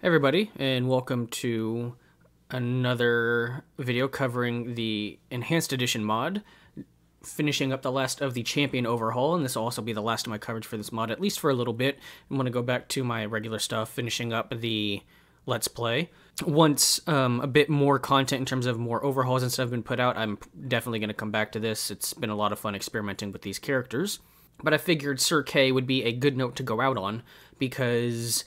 everybody, and welcome to another video covering the Enhanced Edition mod, finishing up the last of the Champion Overhaul, and this will also be the last of my coverage for this mod, at least for a little bit. I'm going to go back to my regular stuff, finishing up the Let's Play. Once um, a bit more content in terms of more overhauls and stuff have been put out, I'm definitely going to come back to this. It's been a lot of fun experimenting with these characters. But I figured Sir Kay would be a good note to go out on because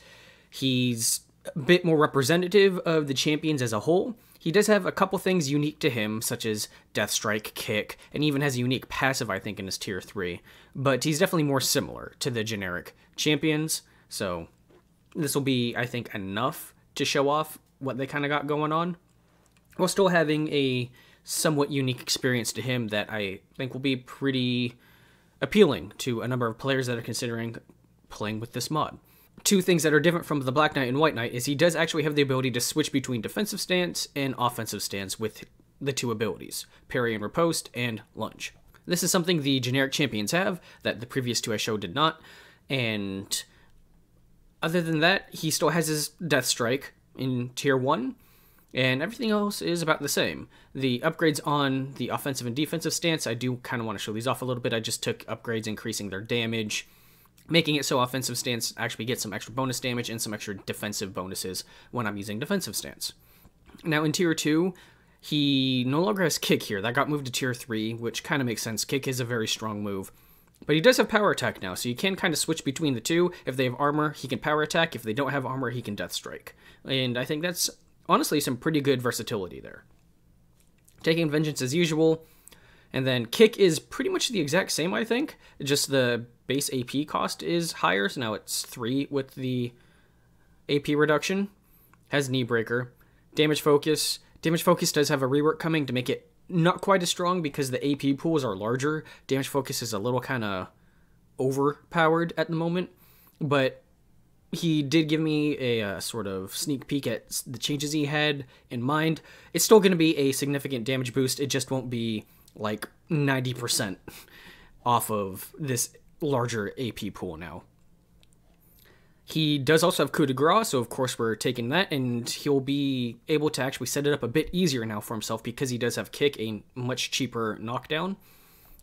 he's a bit more representative of the champions as a whole. He does have a couple things unique to him, such as Death Strike, Kick, and even has a unique passive, I think, in his tier 3. But he's definitely more similar to the generic champions, so this will be, I think, enough to show off what they kind of got going on, while still having a somewhat unique experience to him that I think will be pretty appealing to a number of players that are considering playing with this mod two things that are different from the Black Knight and White Knight is he does actually have the ability to switch between defensive stance and offensive stance with the two abilities, parry and riposte and lunge. This is something the generic champions have that the previous two I showed did not, and other than that, he still has his death strike in tier 1, and everything else is about the same. The upgrades on the offensive and defensive stance, I do kind of want to show these off a little bit. I just took upgrades increasing their damage, making it so offensive stance actually gets some extra bonus damage and some extra defensive bonuses when I'm using defensive stance. Now in tier 2, he no longer has kick here. That got moved to tier 3, which kind of makes sense. Kick is a very strong move. But he does have power attack now, so you can kind of switch between the two. If they have armor, he can power attack. If they don't have armor, he can death strike. And I think that's honestly some pretty good versatility there. Taking vengeance as usual, and then kick is pretty much the exact same, I think. Just the base AP cost is higher, so now it's 3 with the AP reduction. Has knee breaker. Damage focus. Damage focus does have a rework coming to make it not quite as strong because the AP pools are larger. Damage focus is a little kind of overpowered at the moment, but he did give me a, a, uh, sort of sneak peek at the changes he had in mind. It's still going to be a significant damage boost. It just won't be like 90% off of this larger AP pool now. He does also have coup de grace, so of course we're taking that, and he'll be able to actually set it up a bit easier now for himself because he does have kick, a much cheaper knockdown.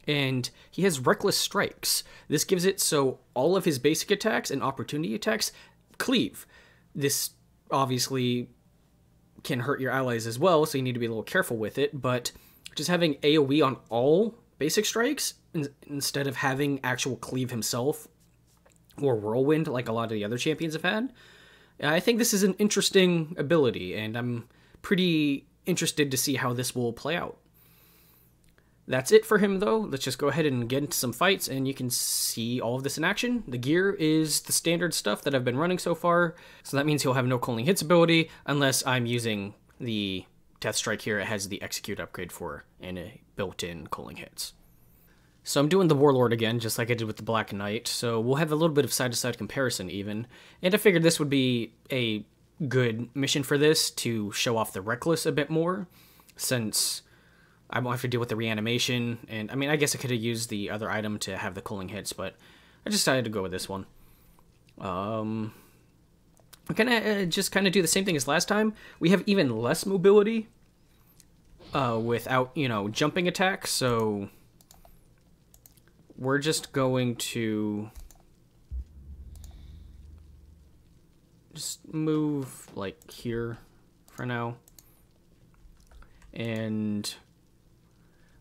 And he has reckless strikes. This gives it so all of his basic attacks and opportunity attacks cleave. This obviously can hurt your allies as well, so you need to be a little careful with it, but just having AoE on all basic strikes instead of having actual cleave himself or whirlwind like a lot of the other champions have had. I think this is an interesting ability, and I'm pretty interested to see how this will play out. That's it for him, though. Let's just go ahead and get into some fights, and you can see all of this in action. The gear is the standard stuff that I've been running so far, so that means he'll have no Culling Hits ability, unless I'm using the Death Strike here. It has the Execute upgrade for and a built-in Culling Hits. So I'm doing the Warlord again, just like I did with the Black Knight, so we'll have a little bit of side-to-side -side comparison even. And I figured this would be a good mission for this, to show off the Reckless a bit more, since I won't have to deal with the reanimation, and I mean, I guess I could have used the other item to have the Culling Hits, but I decided to go with this one. Um, I'm gonna uh, just kind of do the same thing as last time. We have even less mobility uh, without, you know, jumping attacks, so we're just going to just move like here for now. And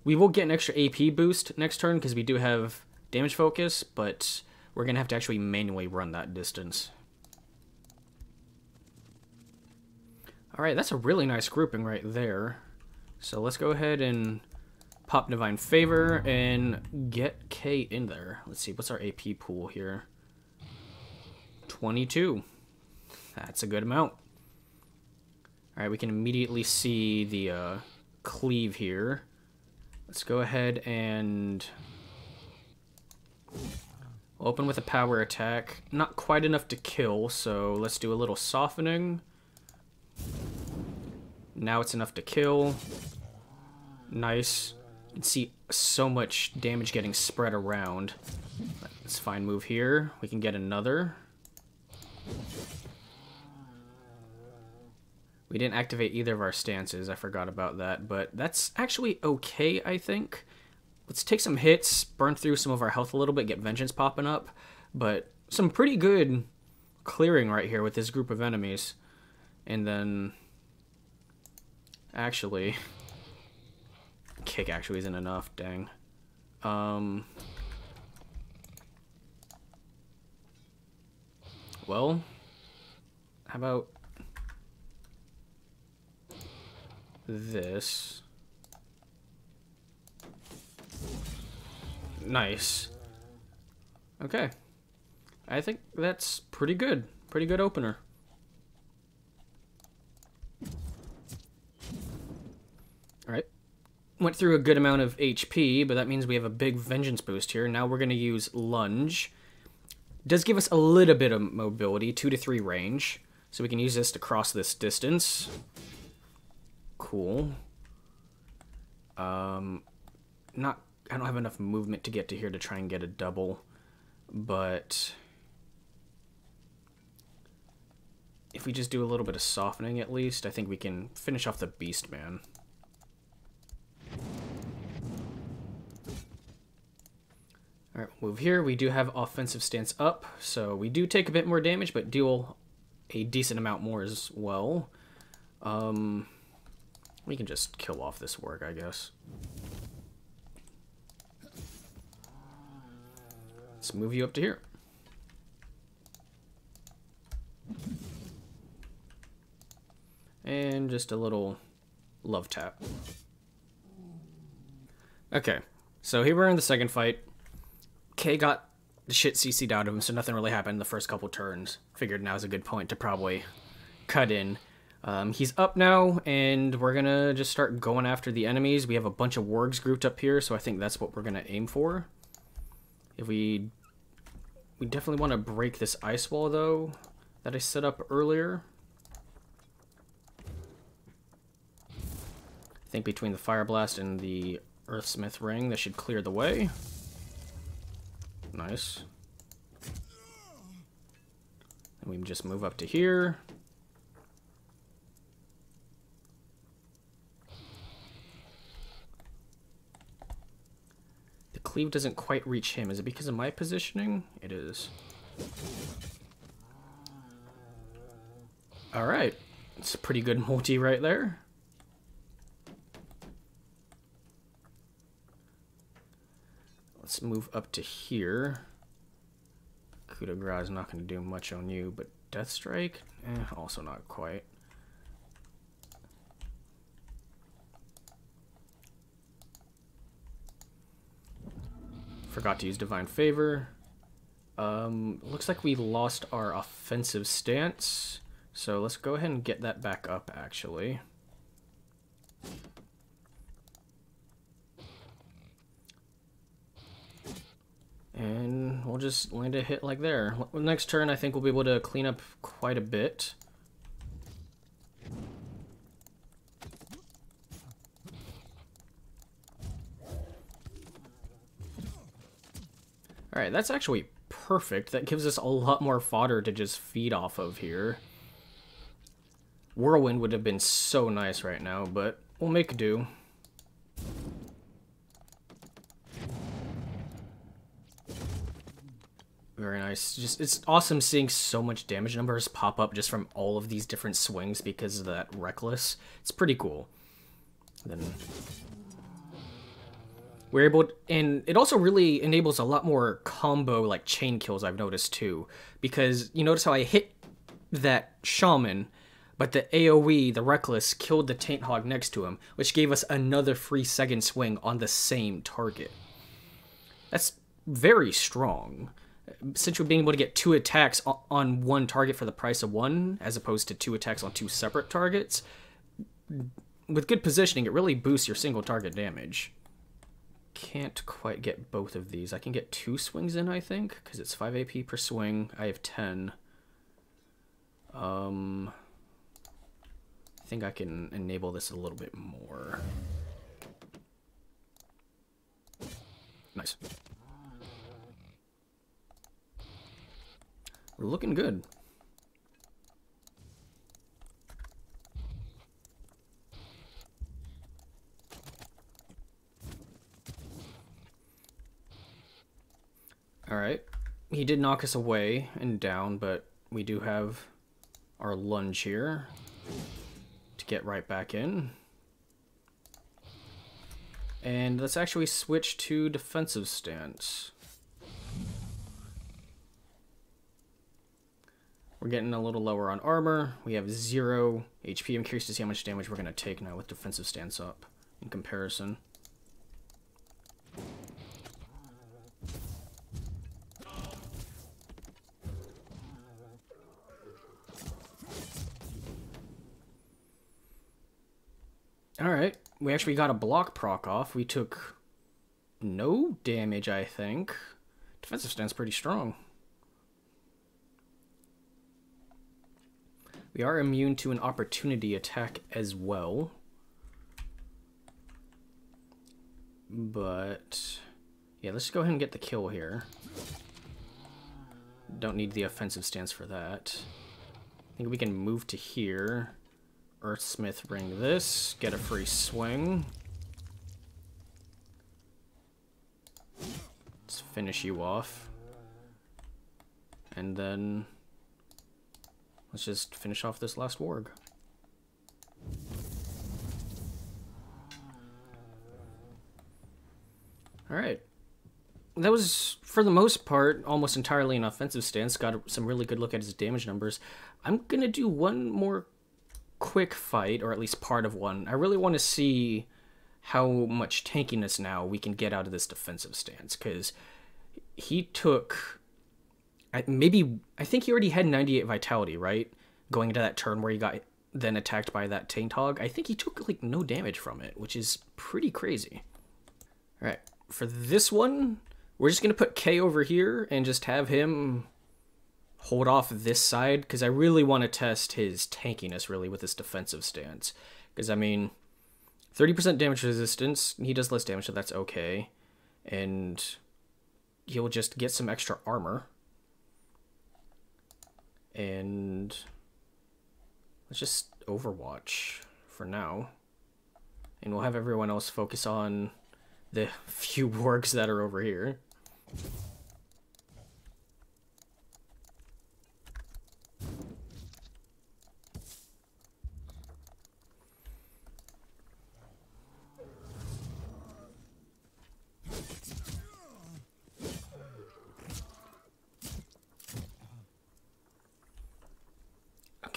we will get an extra AP boost next turn because we do have damage focus but we're gonna have to actually manually run that distance. Alright that's a really nice grouping right there. So let's go ahead and Pop Divine Favor, and get Kay in there. Let's see, what's our AP pool here? 22. That's a good amount. Alright, we can immediately see the uh, cleave here. Let's go ahead and open with a power attack. Not quite enough to kill, so let's do a little softening. Now it's enough to kill. Nice can see so much damage getting spread around. Let's fine move here. We can get another. We didn't activate either of our stances. I forgot about that, but that's actually okay, I think. Let's take some hits, burn through some of our health a little bit, get Vengeance popping up, but some pretty good clearing right here with this group of enemies. And then... Actually... Kick actually isn't enough, dang. Um... Well... How about... This... Nice. Okay. I think that's pretty good. Pretty good opener. Went through a good amount of HP, but that means we have a big Vengeance boost here. Now we're going to use Lunge. Does give us a little bit of mobility, 2 to 3 range. So we can use this to cross this distance. Cool. Um, not I don't have enough movement to get to here to try and get a double, but if we just do a little bit of softening at least, I think we can finish off the Beast Man. Alright, move here. We do have offensive stance up, so we do take a bit more damage, but deal a decent amount more as well. Um, we can just kill off this warg, I guess. Let's move you up to here. And just a little love tap. Okay, so here we're in the second fight. Kay got the shit CC'd out of him, so nothing really happened in the first couple turns. Figured now's a good point to probably cut in. Um, he's up now, and we're gonna just start going after the enemies. We have a bunch of wargs grouped up here, so I think that's what we're gonna aim for. If we we definitely want to break this ice wall, though, that I set up earlier. I think between the Fire Blast and the Earthsmith Ring, that should clear the way. Nice. And we just move up to here. The cleave doesn't quite reach him. Is it because of my positioning? It is. Alright. It's a pretty good multi right there. Let's move up to here. Coup de is not going to do much on you, but Death Strike? Eh, also not quite. Forgot to use Divine Favor. Um, looks like we lost our offensive stance. So let's go ahead and get that back up, actually. And we'll just land a hit like there. Next turn, I think we'll be able to clean up quite a bit. Alright, that's actually perfect. That gives us a lot more fodder to just feed off of here. Whirlwind would have been so nice right now, but we'll make do. Nice. Just It's awesome seeing so much damage numbers pop up just from all of these different swings because of that Reckless. It's pretty cool. Then we're able to, and it also really enables a lot more combo like chain kills I've noticed too because you notice how I hit that shaman but the AoE the reckless killed the taint hog next to him which gave us another free second swing on the same target that's very strong we're being able to get two attacks on one target for the price of one as opposed to two attacks on two separate targets with good positioning it really boosts your single target damage can't quite get both of these. I can get two swings in, I think, because it's 5 AP per swing. I have 10. Um, I think I can enable this a little bit more. Nice. We're looking good. Alright. He did knock us away and down, but we do have our lunge here to get right back in. And let's actually switch to defensive stance. We're getting a little lower on armor. We have zero HP. I'm curious to see how much damage we're going to take now with defensive stance up in comparison. Alright, we actually got a block proc off. We took no damage, I think. Defensive stance pretty strong. We are immune to an opportunity attack as well. But, yeah, let's go ahead and get the kill here. Don't need the offensive stance for that. I think we can move to here. Earthsmith ring this, get a free swing. Let's finish you off. And then let's just finish off this last warg. Alright. That was, for the most part, almost entirely an offensive stance. Got some really good look at his damage numbers. I'm going to do one more quick fight, or at least part of one. I really want to see how much tankiness now we can get out of this defensive stance, because he took... Maybe... I think he already had 98 vitality, right? Going into that turn where he got then attacked by that Taint Hog. I think he took, like, no damage from it, which is pretty crazy. Alright, for this one, we're just going to put Kay over here and just have him hold off this side because I really want to test his tankiness really with this defensive stance. Because I mean, 30% damage resistance, he does less damage, so that's okay. And he'll just get some extra armor. And let's just Overwatch for now. And we'll have everyone else focus on the few wargs that are over here.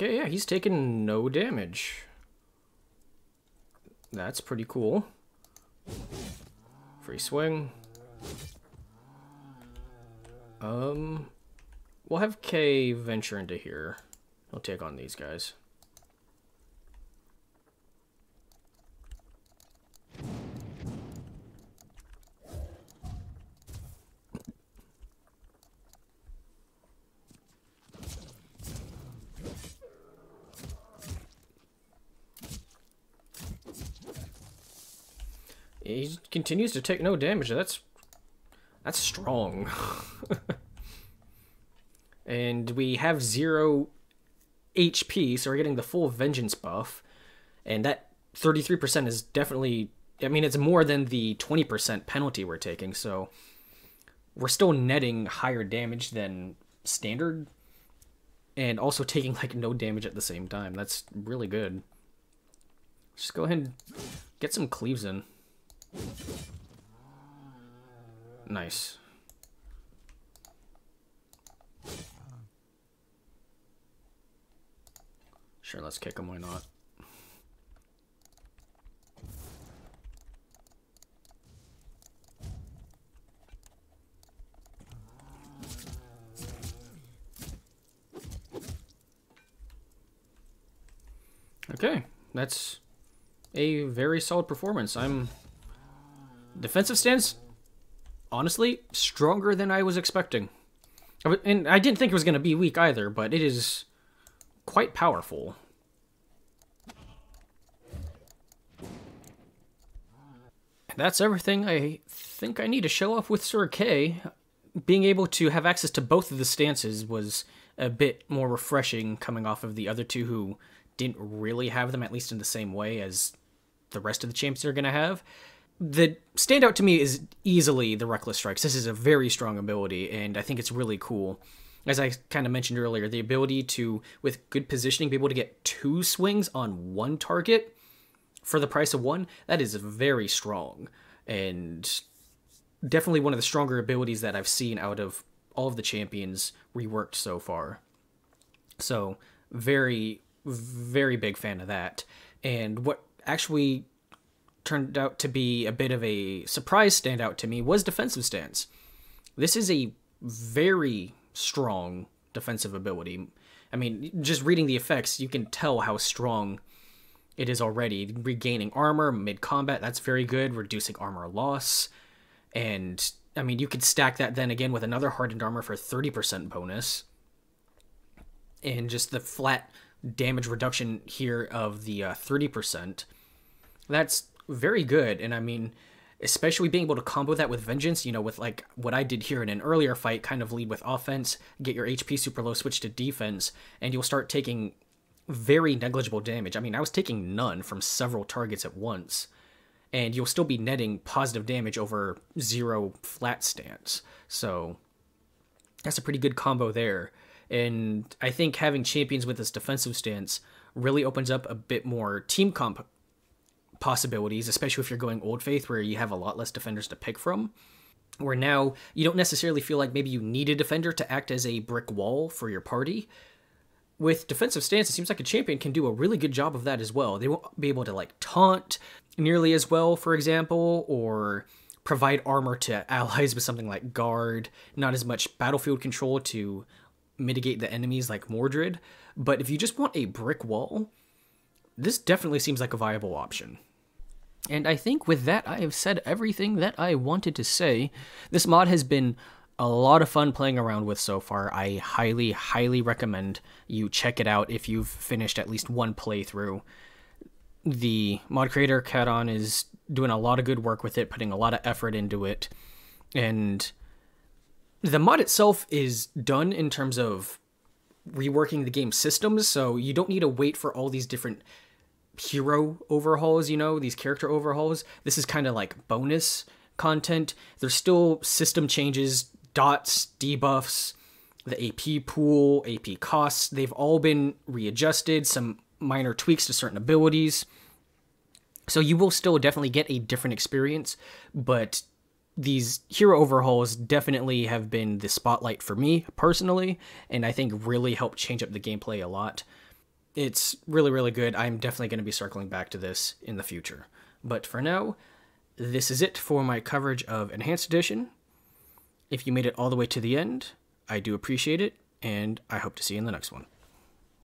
Okay, yeah, he's taking no damage. That's pretty cool. Free swing. Um, we'll have Kay venture into here. He'll take on these guys. He continues to take no damage. That's that's strong. and we have zero HP, so we're getting the full vengeance buff. And that 33% is definitely I mean it's more than the 20% penalty we're taking, so we're still netting higher damage than standard and also taking like no damage at the same time. That's really good. Just go ahead and get some cleaves in. Nice. Sure, let's kick him, why not? Okay, that's a very solid performance. I'm defensive stance, honestly, stronger than I was expecting. And I didn't think it was going to be weak either, but it is quite powerful. That's everything I think I need to show off with Sir Kay. Being able to have access to both of the stances was a bit more refreshing coming off of the other two who didn't really have them, at least in the same way as the rest of the champs are going to have. The standout to me is easily the Reckless Strikes. This is a very strong ability, and I think it's really cool. As I kind of mentioned earlier, the ability to, with good positioning, be able to get two swings on one target for the price of one, that is very strong. And definitely one of the stronger abilities that I've seen out of all of the champions reworked so far. So, very, very big fan of that. And what actually turned out to be a bit of a surprise standout to me was defensive stance. This is a very strong defensive ability. I mean, just reading the effects, you can tell how strong it is already. Regaining armor mid combat, that's very good. Reducing armor loss. And, I mean, you could stack that then again with another hardened armor for 30% bonus. And just the flat damage reduction here of the uh, 30%. That's very good. And I mean, especially being able to combo that with vengeance, you know, with like what I did here in an earlier fight, kind of lead with offense, get your HP super low, switch to defense, and you'll start taking very negligible damage. I mean, I was taking none from several targets at once, and you'll still be netting positive damage over zero flat stance. So that's a pretty good combo there. And I think having champions with this defensive stance really opens up a bit more team comp possibilities, especially if you're going Old Faith where you have a lot less defenders to pick from. Where now you don't necessarily feel like maybe you need a defender to act as a brick wall for your party. With defensive stance, it seems like a champion can do a really good job of that as well. They won't be able to like taunt nearly as well, for example, or provide armor to allies with something like guard, not as much battlefield control to mitigate the enemies like Mordred. But if you just want a brick wall, this definitely seems like a viable option. And I think with that, I have said everything that I wanted to say. This mod has been a lot of fun playing around with so far. I highly, highly recommend you check it out if you've finished at least one playthrough. The mod creator, Kadon, is doing a lot of good work with it, putting a lot of effort into it. And the mod itself is done in terms of reworking the game systems, so you don't need to wait for all these different hero overhauls, you know, these character overhauls. This is kind of like bonus content. There's still system changes, dots, debuffs, the AP pool, AP costs. They've all been readjusted, some minor tweaks to certain abilities. So you will still definitely get a different experience, but these hero overhauls definitely have been the spotlight for me personally, and I think really helped change up the gameplay a lot it's really, really good. I'm definitely going to be circling back to this in the future. But for now, this is it for my coverage of Enhanced Edition. If you made it all the way to the end, I do appreciate it, and I hope to see you in the next one.